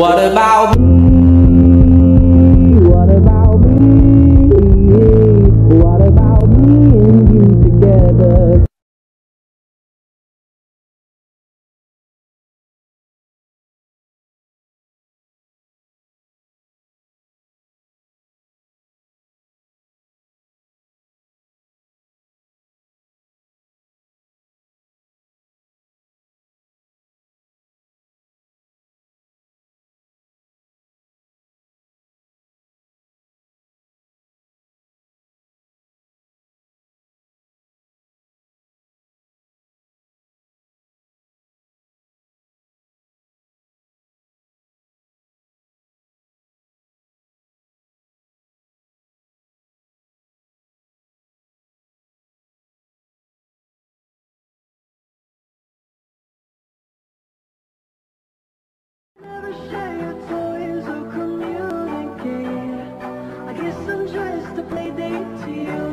What about a play date to you.